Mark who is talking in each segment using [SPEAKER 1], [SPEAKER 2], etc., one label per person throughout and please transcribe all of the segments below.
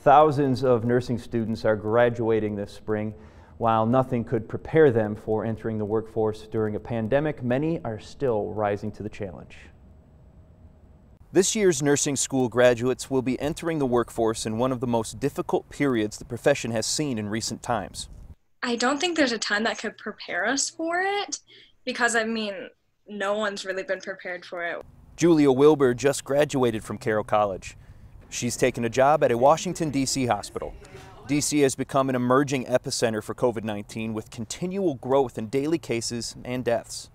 [SPEAKER 1] Thousands of nursing students are graduating this spring. While nothing could prepare them for entering the workforce during a pandemic, many are still rising to the challenge. This year's nursing school graduates will be entering the workforce in one of the most difficult periods the profession has seen in recent times.
[SPEAKER 2] I don't think there's a time that could prepare us for it because, I mean, no one's really been prepared for it.
[SPEAKER 1] Julia Wilbur just graduated from Carroll College. She's taken a job at a Washington, D.C. hospital. D.C. has become an emerging epicenter for COVID 19 with continual growth in daily cases and deaths.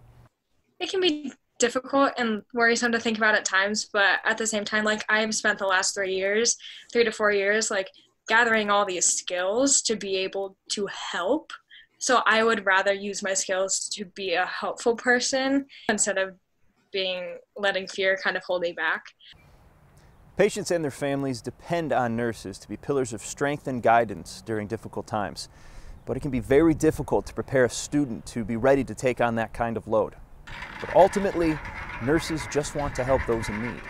[SPEAKER 2] It can be difficult and worrisome to think about at times, but at the same time, like I've spent the last three years, three to four years, like gathering all these skills to be able to help. So I would rather use my skills to be a helpful person instead of being letting fear kind of hold me back.
[SPEAKER 1] Patients and their families depend on nurses to be pillars of strength and guidance during difficult times. But it can be very difficult to prepare a student to be ready to take on that kind of load. But ultimately, nurses just want to help those in need.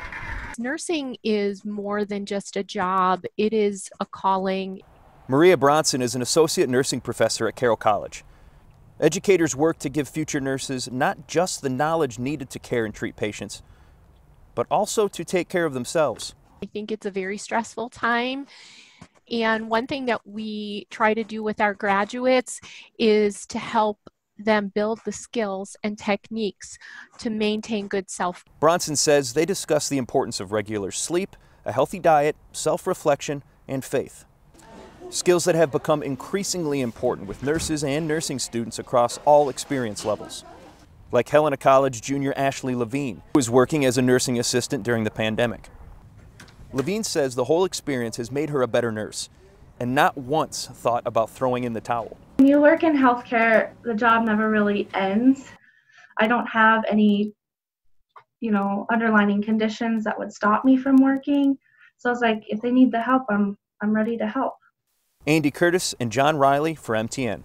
[SPEAKER 3] Nursing is more than just a job, it is a calling.
[SPEAKER 1] Maria Bronson is an associate nursing professor at Carroll College. Educators work to give future nurses not just the knowledge needed to care and treat patients, but also to take care of themselves.
[SPEAKER 3] I think it's a very stressful time. And one thing that we try to do with our graduates is to help them build the skills and techniques to maintain good self.
[SPEAKER 1] Bronson says they discuss the importance of regular sleep, a healthy diet, self reflection, and faith. Skills that have become increasingly important with nurses and nursing students across all experience levels like Helena College junior Ashley Levine, who was working as a nursing assistant during the pandemic. Levine says the whole experience has made her a better nurse and not once thought about throwing in the towel.
[SPEAKER 4] When you work in healthcare, the job never really ends. I don't have any, you know, underlining conditions that would stop me from working. So I was like, if they need the help, I'm I'm ready to help.
[SPEAKER 1] Andy Curtis and John Riley for MTN.